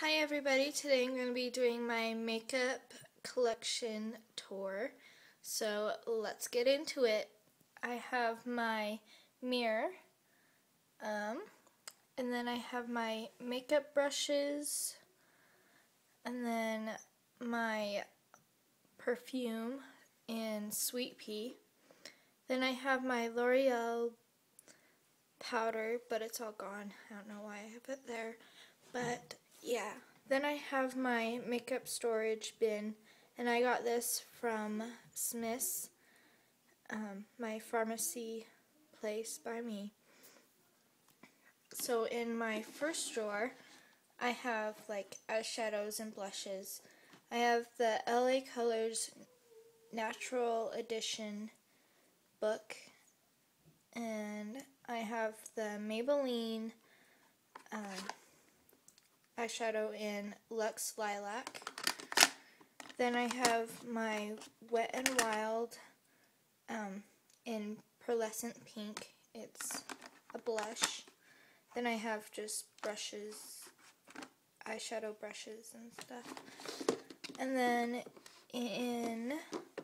Hi everybody, today I'm going to be doing my makeup collection tour. So let's get into it. I have my mirror, um, and then I have my makeup brushes, and then my perfume in Sweet Pea. Then I have my L'Oreal powder, but it's all gone. I don't know why I have it there. But yeah. Then I have my makeup storage bin, and I got this from Smith's, um, my pharmacy place by me. So in my first drawer, I have like eyeshadows and blushes. I have the LA Colors Natural Edition book, and I have the Maybelline. Um, eyeshadow in Luxe Lilac. Then I have my Wet n Wild um, in Pearlescent Pink. It's a blush. Then I have just brushes, eyeshadow brushes and stuff. And then in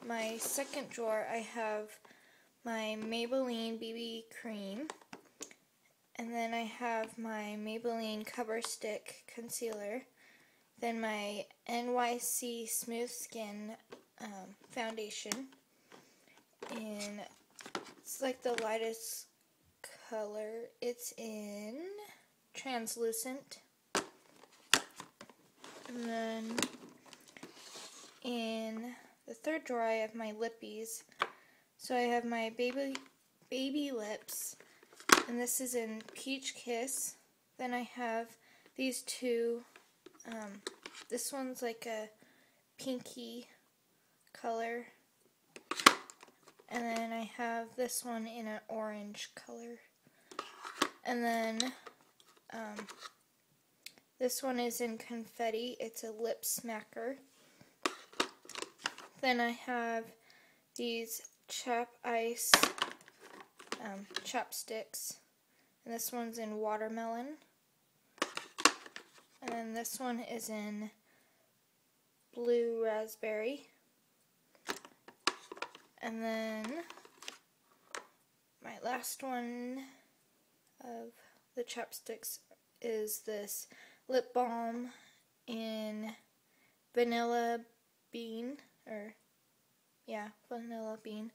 my second drawer I have my Maybelline BB Cream. And then I have my Maybelline Cover Stick Concealer. Then my NYC Smooth Skin um, Foundation. And it's like the lightest color. It's in Translucent. And then in the third drawer I have my lippies. So I have my baby baby lips and this is in Peach Kiss. Then I have these two. Um, this one's like a pinky color. And then I have this one in an orange color. And then um, this one is in confetti. It's a lip smacker. Then I have these chap ice um, ChapSticks. And this one's in watermelon. And then this one is in blue raspberry. And then my last one of the ChapSticks is this lip balm in vanilla bean, or yeah, vanilla bean.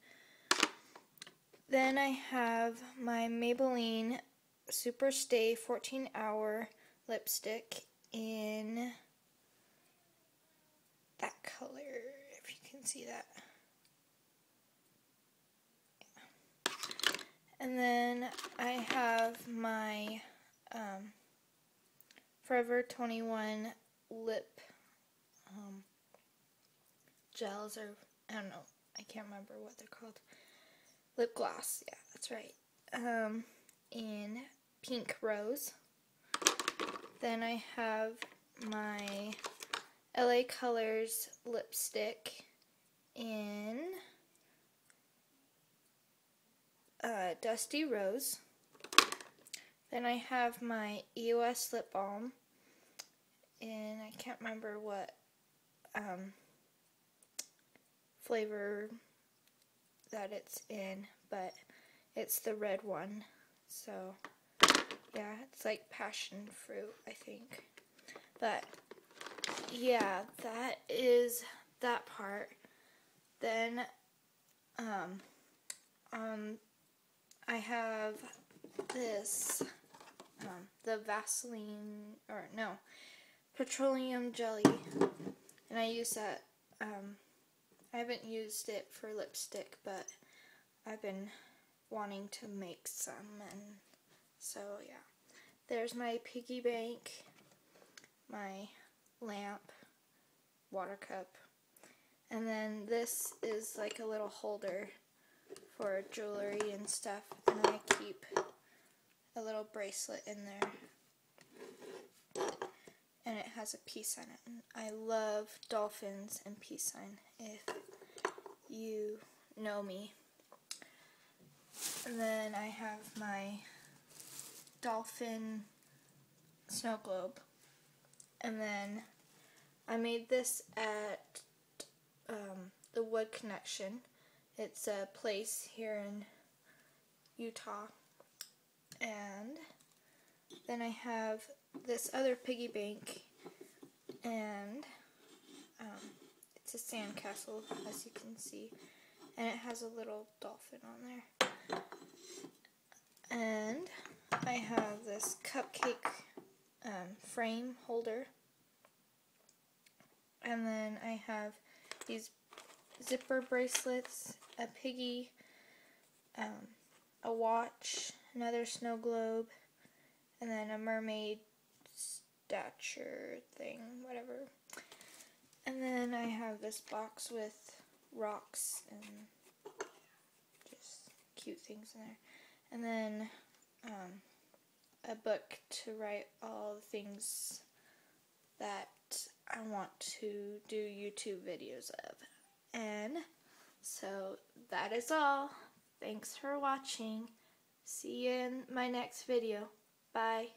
Then I have my Maybelline Super Stay 14 Hour Lipstick in that color, if you can see that. And then I have my um, Forever 21 lip um, gels, or I don't know, I can't remember what they're called lip gloss. Yeah, that's right. Um, in pink rose. Then I have my LA Colors lipstick in uh, Dusty Rose. Then I have my EOS lip balm, and I can't remember what um, flavor that it's in, but it's the red one. So, yeah, it's like passion fruit, I think. But, yeah, that is that part. Then, um, um, I have this, um, the Vaseline, or no, petroleum jelly, and I use that, um, I haven't used it for lipstick, but I've been wanting to make some, and so yeah. There's my piggy bank, my lamp, water cup, and then this is like a little holder for jewelry and stuff, and I keep a little bracelet in there and it has a peace sign. I love dolphins and peace sign if you know me. And then I have my dolphin snow globe. And then I made this at um, the Wood Connection. It's a place here in Utah. And then I have this other piggy bank and it's a sandcastle as you can see. And it has a little dolphin on there. And I have this cupcake um, frame holder. And then I have these zipper bracelets a piggy um, a watch another snow globe and then a mermaid stature thing, whatever. And then I have this box with rocks and just cute things in there. And then um, a book to write all the things that I want to do YouTube videos of. And so that is all. Thanks for watching. See you in my next video. Bye.